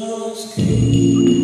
love's key.